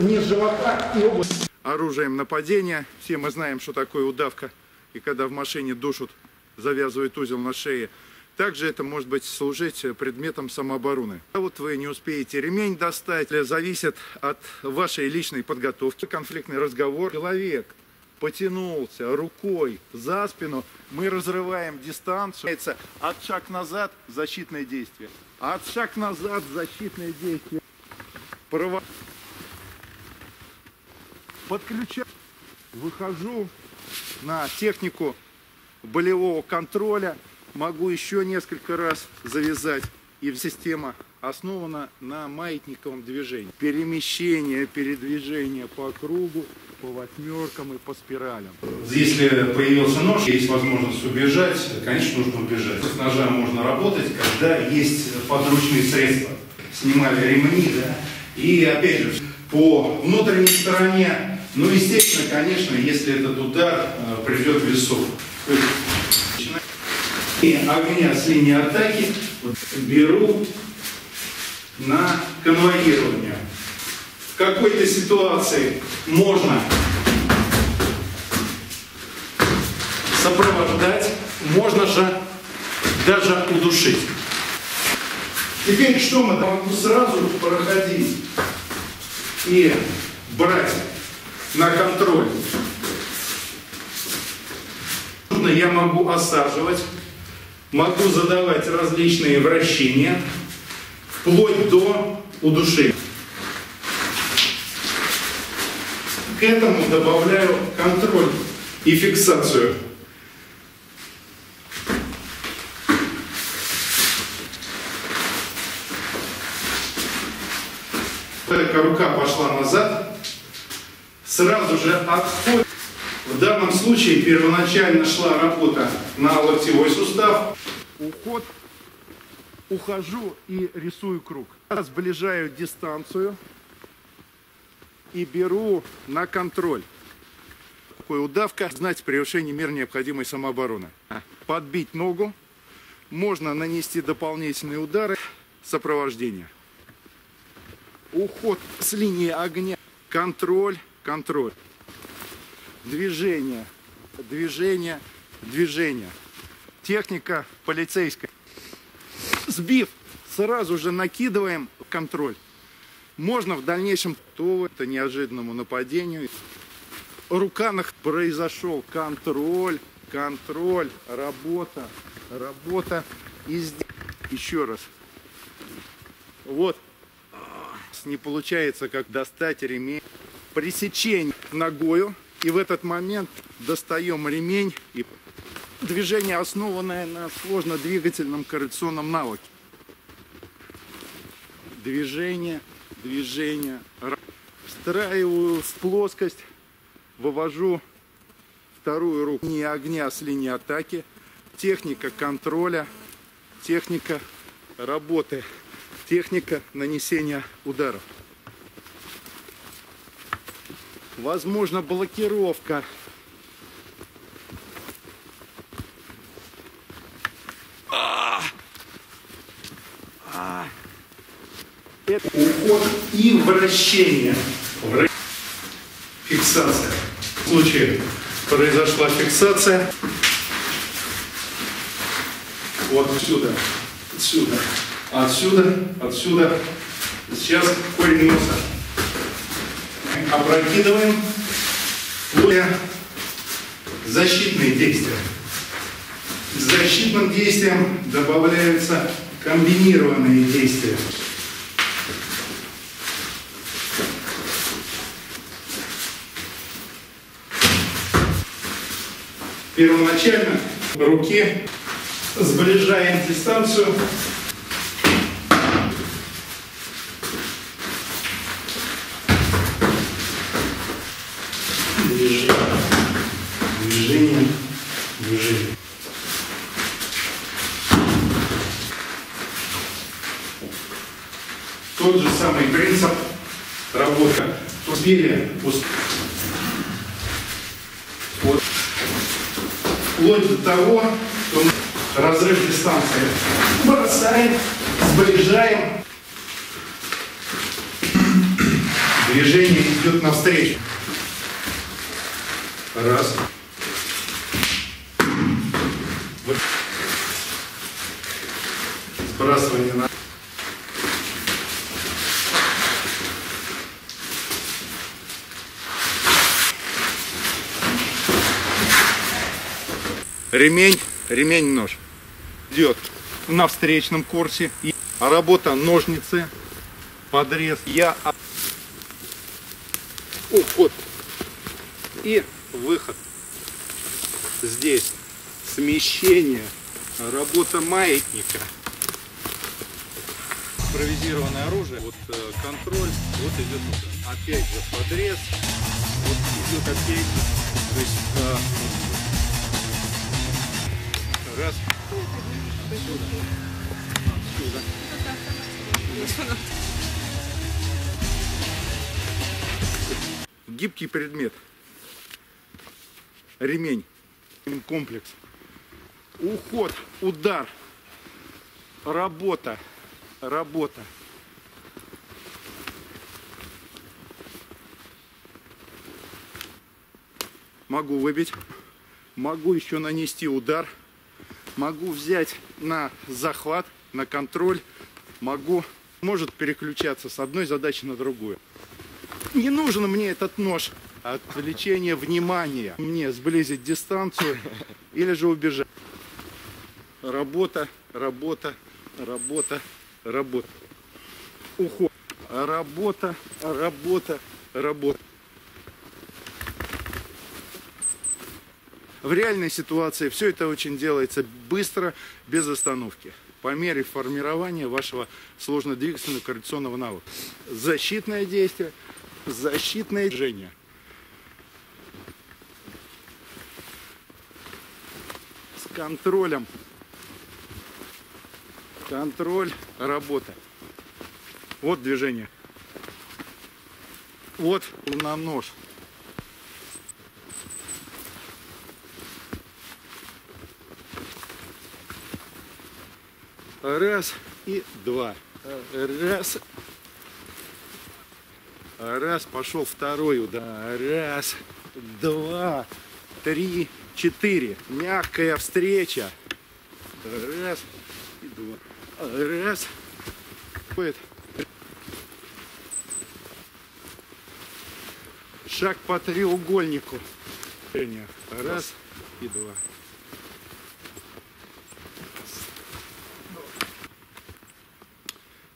Низ живота и область. оружием нападения. Все мы знаем, что такое удавка. И когда в машине душат, завязывают узел на шее. Также это может быть служить предметом самообороны. А вот вы не успеете ремень достать, зависит от вашей личной подготовки. Конфликтный разговор. Человек потянулся рукой за спину, мы разрываем дистанцию. От шаг назад защитное действие. От шаг назад защитное действие. Права- подключаю, выхожу на технику болевого контроля, могу еще несколько раз завязать. И система основана на маятниковом движении. Перемещение, передвижение по кругу, по восьмеркам и по спиралям. Если появился нож, есть возможность убежать, конечно, нужно убежать. С ножа можно работать, когда есть подручные средства. Снимали ремни, да. И опять же, по внутренней стороне, ну, естественно, конечно, если этот удар э, придет в есть, и огня с линии атаки беру на конвоирование. В какой-то ситуации можно сопровождать, можно же даже удушить. Теперь что мы могу сразу проходить и брать на контроль. Я могу осаживать, могу задавать различные вращения, вплоть до удушения. К этому добавляю контроль и фиксацию. Только рука пошла назад, сразу же отходит. В данном случае первоначально шла работа на локтевой сустав. Уход, ухожу и рисую круг. Сближаю дистанцию и беру на контроль. Такой удавка, знать превышение мер необходимой самообороны. Подбить ногу, можно нанести дополнительные удары, сопровождение. Уход с линии огня, контроль, контроль. Движение, движение, движение. Техника полицейская. Сбив, сразу же накидываем контроль. Можно в дальнейшем то это неожиданному нападению. Рука на- произошел контроль, контроль, работа, работа. И здесь еще раз. Вот. Не получается, как достать ремень. Пресечение ногою. И в этот момент достаем ремень. И движение, основанное на сложно-двигательном коррекционном навыке. Движение, движение. Ра- Встраиваю в плоскость, вывожу вторую руку не огня с линии атаки. Техника контроля, техника работы, техника нанесения ударов. Возможно, блокировка. Это Уход и вращение. Вра- Фиксация. В случае произошла фиксация. Вот отсюда, отсюда, отсюда, отсюда. Сейчас корень носа. Опрокидываем. Более защитные действия. К защитным действиям добавляются комбинированные действия. Первоначально в руке сближаем дистанцию. Движение, движение, движение. Тот же самый принцип Работа. Успели. Усп... Вот. Вплоть до того, что мы разрыв дистанции бросаем, сближаем. Движение идет навстречу. Раз. Сбрасывание на... Ремень, ремень нож. Идет на встречном курсе. И работа ножницы, подрез. Я уход и выход. Здесь смещение, работа маятника. Импровизированное оружие, вот э, контроль, вот идет удар. опять же подрез, вот идет опять же, то есть э, раз. Гибкий предмет. Ремень. Комплекс. Уход, удар. Работа. Работа. Могу выбить. Могу еще нанести удар. Могу взять на захват, на контроль. Могу, может переключаться с одной задачи на другую. Не нужен мне этот нож. Отвлечение внимания. Мне сблизить дистанцию или же убежать. Работа, работа, работа, работа. Уход. Работа, работа, работа. В реальной ситуации все это очень делается быстро, без остановки. По мере формирования вашего сложно-двигательного координационного навыка. Защитное действие, защитное движение. С контролем. Контроль, работа. Вот движение. Вот на нож. Раз и два. Раз. Раз, пошел второй удар. Раз, два, три, четыре. Мягкая встреча. Раз и два. Раз. Шаг по треугольнику. Раз и два.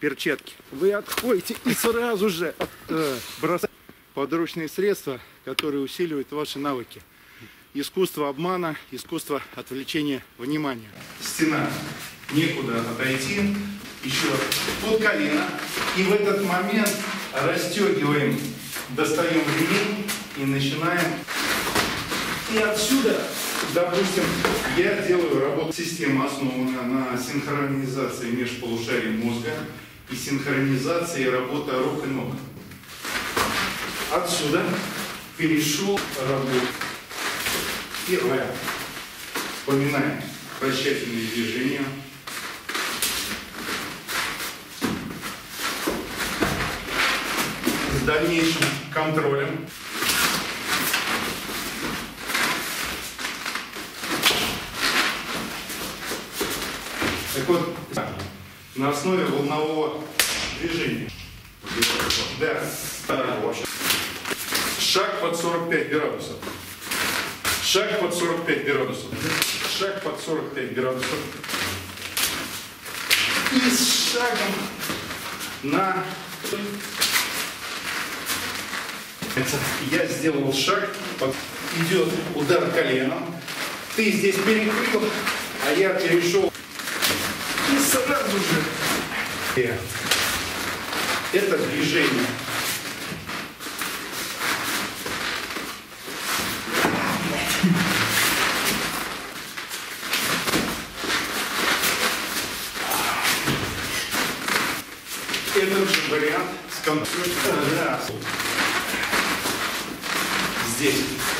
Перчатки. Вы отходите и сразу же э, бросаете подручные средства, которые усиливают ваши навыки. Искусство обмана, искусство отвлечения внимания. Стена. Некуда отойти. Еще под колено. И в этот момент расстегиваем, достаем ремень и начинаем. И отсюда, допустим, я делаю работу. Система основана на синхронизации межполушарий мозга и синхронизации работы рук и ног. Отсюда перешел работу. Первое. Вспоминаем вращательные движения. С дальнейшим контролем. Так вот, на основе волнового движения. Да. Шаг под 45 градусов. Шаг под 45 градусов. Шаг под 45 градусов. И с шагом на... Я сделал шаг, идет удар коленом. Ты здесь перекрыл, а я перешел. И сразу же это движение. Этот же вариант с Да. Здесь.